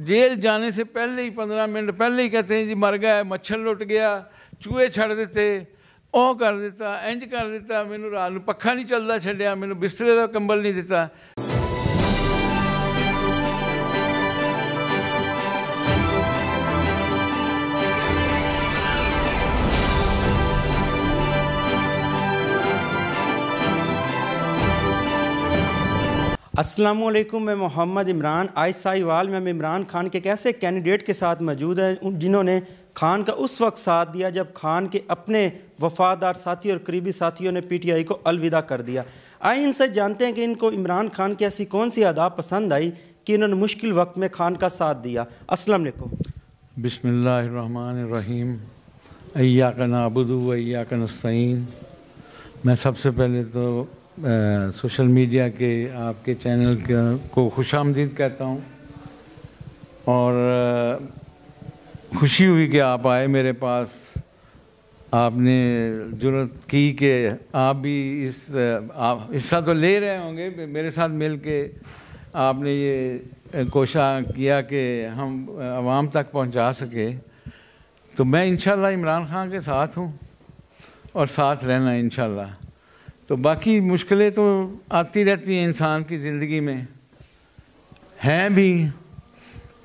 Jail जाने से पहले ही पंद्रह मिनट पहले ही कहते हैं जी मर गया मच्छर लुट गया चूहे छड़ ਦਿੱਤੇ ਉਹ ਕਰ ਦਿੱਤਾ ਇੰਜ ਕਰ ਦਿੱਤਾ ਮੈਨੂੰ ਰਾਤ ਨੂੰ ਪੱਖਾ ਨਹੀਂ ਚੱਲਦਾ ਛੱਡਿਆ ਮੈਨੂੰ ਬਿਸਤਰੇ ਦਾ ਕੰਬਲ ਨਹੀਂ ਦਿੱਤਾ अस्सलाम वालेकुम मैं मोहम्मद इमरान आई साहिवाल में इमरान खान के एक ऐसे कैंडिडेट के साथ मौजूद हैं जिन्होंने खान का उस वक्त साथ दिया जब खान के अपने वफादार साथी और करीबी साथियों ने पीटीआई को अलविदा कर दिया। आए इनसे जानते हैं कि इनको इमरान खान की ऐसी कौन सी अदा पसंद आई कि इन्होंने मुश्किल वक्त में खान का साथ दिया। अस्सलाम वालेकुम अय्या का नाबुदु अय्या का नस्तीन मैं सबसे पहले तो सोशल मीडिया के आपके चैनल के, खुश आमदीद कहता हूँ। और आ, खुशी हुई कि आप आए मेरे पास। आपने ज़रूरत की कि आप भी इस आप हिस्सा तो ले रहे होंगे मेरे साथ मिल के आपने ये कोशिश किया कि हम आवाम तक पहुँचा सके। तो मैं इंशाल्लाह इमरान खान के साथ हूँ और साथ रहना इंशाल्लाह। तो बाकी मुश्किलें तो आती रहती हैं इंसान की ज़िंदगी में। हैं भी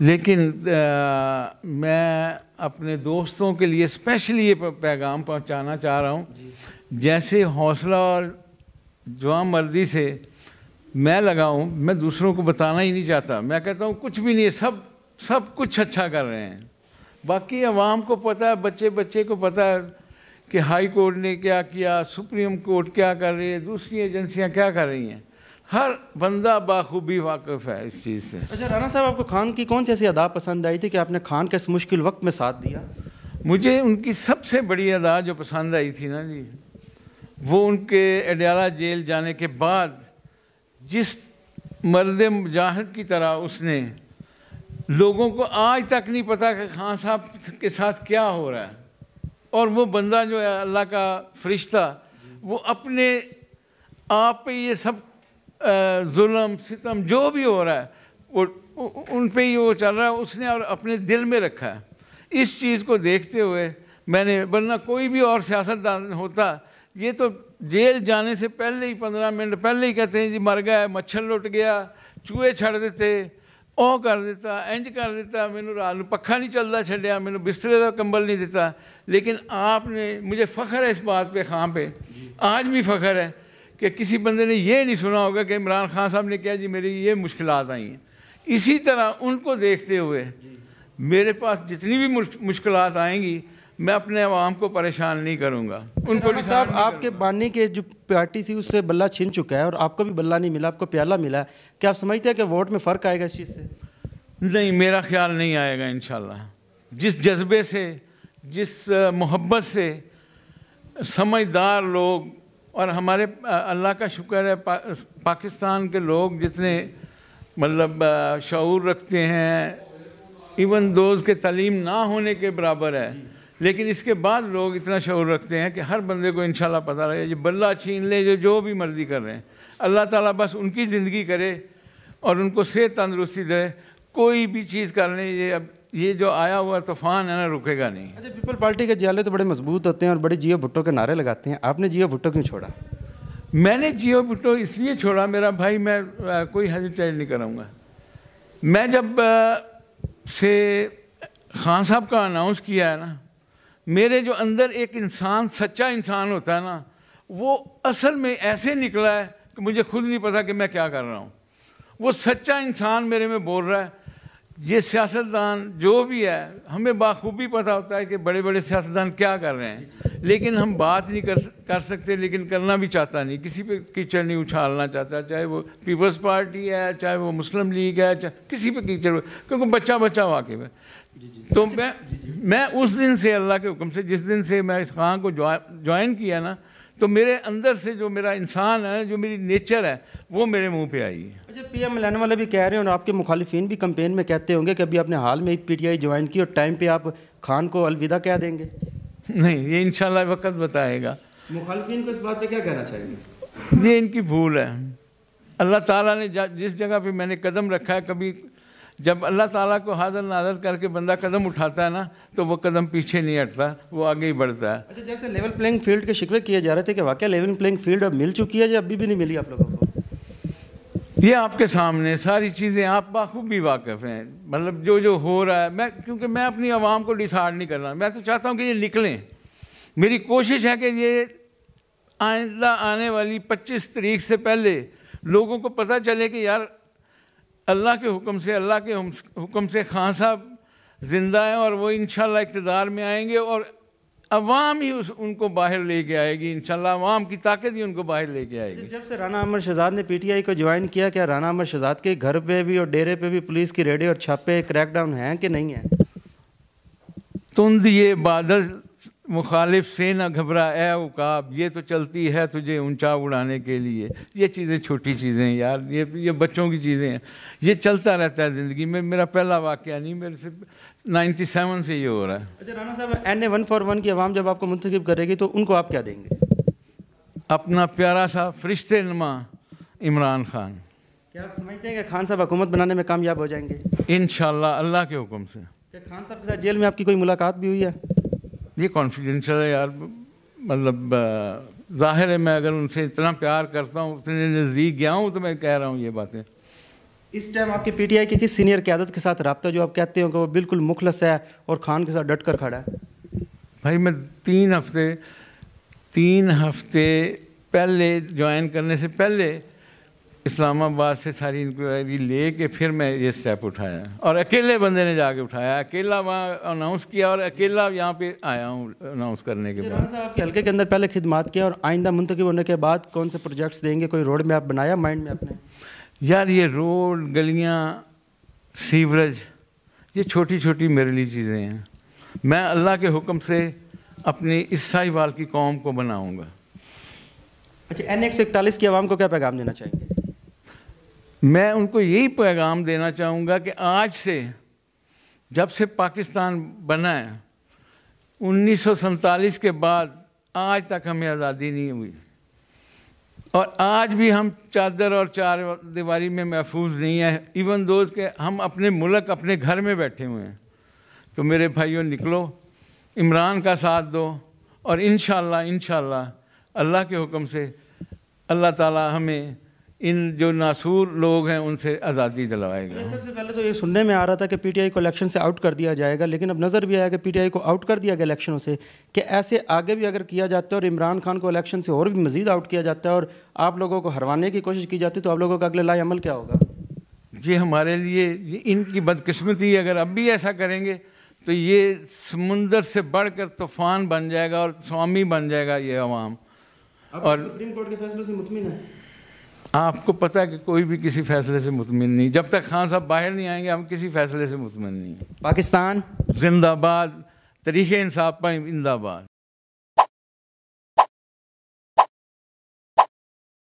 लेकिन आ, मैं अपने दोस्तों के लिए स्पेशली ये पैगाम पहुंचाना चाह रहा हूँ। जैसे हौसला और जवान मर्दी से मैं लगाऊँ मैं दूसरों को बताना ही नहीं चाहता। मैं कहता हूँ कुछ भी नहीं है सब सब कुछ अच्छा कर रहे हैं। बाकी आवाम को पता है बच्चे बच्चे को पता है कि हाई कोर्ट ने क्या किया सुप्रीम कोर्ट क्या कर रही है दूसरी एजेंसियाँ क्या कर रही हैं? हर बंदा बाखूबी वाकिफ है इस चीज़ से। अच्छा राना साहब आपको खान की कौन सी ऐसी अदा पसंद आई थी कि आपने खान के इस मुश्किल वक्त में साथ दिया? मुझे उनकी सबसे बड़ी अदा जो पसंद आई थी ना जी वो उनके अडयाला जेल जाने के बाद जिस मर्द मुजाहिद की तरह उसने लोगों को आज तक नहीं पता कि खान साहब के साथ क्या हो रहा है। और वो बंदा जो है, अल्लाह का फरिश्ता, वो अपने आप पे ये सब जुल्म, सितम, जो भी हो रहा है, वो उन पे ही वो चल रहा है, उसने और अपने दिल में रखा है। इस चीज़ को देखते हुए मैंने, वरना कोई भी और सियासतदान होता, ये तो जेल जाने से पहले ही, पंद्रह मिनट पहले ही कहते हैं, जी मर गया, मच्छर लुट गया, चूहे छड़ देते ਉਹ ਕਰ ਦਿੱਤਾ ਇੰਜ ਕਰ ਦਿੱਤਾ ਮੈਨੂੰ ਰਾਤ ਨੂੰ ਪੱਖਾ नहीं चलता ਛੱਡਿਆ ਮੈਨੂੰ ਬਿਸਤਰੇ ਦਾ ਕੰਬਲ नहीं ਦਿੱਤਾ लेकिन आपने मुझे फ़ख्र है इस बात पे खां पे आज भी फ़ख्र है कि किसी बंदे ने ये नहीं सुना होगा कि इमरान खान साहब ने कहा जी मेरी ये मुश्किल आई हैं इसी तरह उनको देखते हुए मेरे पास जितनी भी मुश्किल आएंगी मैं अपने आवाम को परेशान नहीं करूँगा। उनको साहब आपके बानी के जो पार्टी थी उससे बल्ला छिन चुका है और आपको भी बल्ला नहीं मिला आपको प्याला मिला है। क्या आप समझते हैं कि वोट में फ़र्क आएगा इस चीज़ से? नहीं मेरा ख्याल नहीं आएगा इन जिस जज्बे से जिस मोहब्बत से समझदार लोग और हमारे अल्लाह का शुक्र है पा, पाकिस्तान के लोग जितने मतलब शूर रखते हैं इवन दोज के तलीम ना होने के बराबर है। लेकिन इसके बाद लोग इतना शौर रखते हैं कि हर बंदे को इंशाल्लाह पता रहे ये बल्ला छीन ले जो जो भी मर्ज़ी कर रहे हैं। अल्लाह ताला बस उनकी ज़िंदगी करे और उनको सेहत तंदरुस्ती दे। कोई भी चीज़ करने ये अब ये जो आया हुआ तूफ़ान है ना रुकेगा नहीं। अच्छा पीपल पार्टी के जाले तो बड़े मज़बूत होते हैं और बड़े जियो भुट्टो के नारे लगाते हैं। आपने जियो भुट्टो क्यों छोड़ा? मैंने जियो भुट्टो इसलिए छोड़ा मेरा भाई मैं आ, कोई हेजिटेट नहीं कराऊँगा। मैं जब आ, से खान साहब का अनाउंस किया है ना मेरे जो अंदर एक इंसान, सच्चा इंसान होता है ना, वो असल में ऐसे निकला है कि मुझे खुद नहीं पता कि मैं क्या कर रहा हूँ। वो सच्चा इंसान मेरे में बोल रहा है ये सियासतदान जो भी है हमें बाखूबी पता होता है कि बड़े बड़े सियासतदान क्या कर रहे हैं। लेकिन हम बात नहीं कर कर सकते लेकिन करना भी चाहता नहीं। किसी पे कीचड़ नहीं उछालना चाहता चाहे वो पीपल्स पार्टी है चाहे वो मुस्लिम लीग है चाहे किसी पे कीचड़ क्योंकि बच्चा बच्चा वाकिफ है। तो मैं मैं उस दिन से अल्लाह के हुक्म से जिस दिन से मैं इस खां को ज्वाइन किया ना तो मेरे अंदर से जो मेरा इंसान है जो मेरी नेचर है वो मेरे मुँह पे आई। है अच्छा पी एम लाने वाले भी कह रहे हैं और आपके मुखालिफिन भी कंपेन में कहते होंगे कि अभी आपने हाल में ही पी टी आई ज्वाइन की और टाइम पे आप खान को अलविदा कह देंगे। नहीं ये इनशाला वक्त बताएगा। मुखालफी को इस बात पर क्या कहना चाहेंगे? ये इनकी भूल है। अल्लाह ताला ने जिस जगह पे मैंने कदम रखा है कभी जब अल्लाह ताला को हाजिर नाजर करके बंदा कदम उठाता है ना तो वो कदम पीछे नहीं हटता वो आगे ही बढ़ता है। अच्छा जैसे लेवल प्लेइंग फ़ील्ड के शिकवे किए जा रहे थे कि वाकई लेवल प्लेइंग फ़ील्ड अब मिल चुकी है या अभी भी नहीं मिली आप लोगों को? ये आपके सामने सारी चीज़ें आप बाखूबी वाकिफ़ हैं। मतलब जो जो हो रहा है मैं क्योंकि मैं अपनी आवाम को डिसाइड नहीं करना मैं तो चाहता हूँ कि ये निकलें। मेरी कोशिश है कि ये आइंदा आने वाली 25 तारीख से पहले लोगों को पता चले कि यार अल्लाह के हुक्म से अल्लाह के हुक्म से खान साहब ज़िंदा हैं और वो इन इकतदार में आएँगे और अवाम ही उस उनको बाहर लेके आएगी इंशाल्लाह अवाम की ताकत ही उनको बाहर लेके आएगी। जब से राना अमर शहजाद ने पीटीआई को ज्वाइन किया क्या राना अमर शहजाद के घर पे भी और डेरे पे भी पुलिस की रेडी और छापे क्रैकडाउन हैं कि नहीं है? तुंद ये बादल मुखालिफ से ना घबरा ए उकाब ये तो चलती है तुझे ऊँचा उड़ाने के लिए। ये चीज़ें छोटी चीज़ें हैं यार ये ये बच्चों की चीज़ें हैं। ये चलता रहता है ज़िंदगी में मेरा पहला वाक़ नहीं मेरे से नाइन्टी सेवन से ये हो रहा है। अच्छा राना साहब N A one four one की आवाम जब आपको मुंतखब करेगी तो उनको आप क्या देंगे? अपना प्यारा सा फरिश्ते नुमा इमरान खान। क्या आप समझते हैं कि खान साहब हुकूमत बनाने में कामयाब हो जाएँगे? इन अल्लाह के हुक्म से। क्या खान साहब के साथ जेल में आपकी कोई मुलाकात भी हुई है? ये कॉन्फिडेंशियल है यार। मतलब ज़ाहिर है मैं अगर उनसे इतना प्यार करता हूँ उतने नज़दीक गया हूँ तो मैं कह रहा हूँ ये बातें। इस टाइम आपकी पीटीआई के किस सीनियर क्यादत के साथ रबता जो आप कहते हो कि वो बिल्कुल मुखलस है और खान के साथ डट कर खड़ा है? भाई मैं तीन हफ़्ते तीन हफ़्ते पहले ज्वाइन करने से पहले इस्लामाबाद से सारी इंक्वायरी ले के फिर मैं ये स्टेप उठाया। और अकेले बंदे ने जाके उठाया। अकेला वहाँ अनाउंस किया और अकेला यहाँ पे आया हूँ अनाउंस करने के बाद। आपके हल्के के अंदर पहले खिदमत किया और आइंदा मुंतब होने के बाद कौन से प्रोजेक्ट्स देंगे? कोई रोड मैप बनाया माइंड में आपने? यार ये रोड गलियाँ सीवरेज ये छोटी छोटी मेरे लिए चीज़ें हैं। मैं अल्लाह के हुक्म से अपनी ईसाई वाल की कौम को बनाऊँगा। अच्छा एन एक सौ इकतालीस की आवाम को क्या पैगाम देना चाहेंगे? मैं उनको यही पैगाम देना चाहूँगा कि आज से, जब से पाकिस्तान बना है, उन्नीस के बाद आज तक हमें आज़ादी नहीं हुई। और आज भी हम चादर और चार दीवारी में महफूज नहीं है। इवन दोस्त के, हम अपने मुल्क, अपने घर में बैठे हुए हैं। तो मेरे भाइयों, निकलो, इमरान का साथ दो और इन इन अल्लाह के हुक्म से अल्लाह ताला हमें इन जो नासूर लोग हैं उनसे आज़ादी दिलवाएगा सबसे पहले तो ये सुनने में आ रहा था कि पीटीआई को इलेक्शन से आउट कर दिया जाएगा लेकिन अब नज़र भी आया कि पीटीआई को आउट कर दिया गया इलेक्शनों से कि ऐसे आगे भी अगर किया जाता है और इमरान खान को इलेक्शन से और भी मजीद आउट किया जाता है और आप लोगों को हरवाने की कोशिश की जाती है तो आप लोगों का अगले लाई अमल क्या होगा? ये हमारे लिए इनकी बदकिस्मती अगर अब भी ऐसा करेंगे तो ये समुंदर से बढ़कर तूफ़ान बन जाएगा और स्वामी बन जाएगा ये अवाम और सुप्रीम कोर्ट के फैसले से मुतमिन है। आपको पता है कि कोई भी किसी फैसले से मुतमिन नहीं। जब तक खान साहब बाहर नहीं आएँगे हम किसी फैसले से मुतमिन नहीं पाकिस्तान? जिंदाबाद तरीके इंसाफ पाए जिंदाबाद।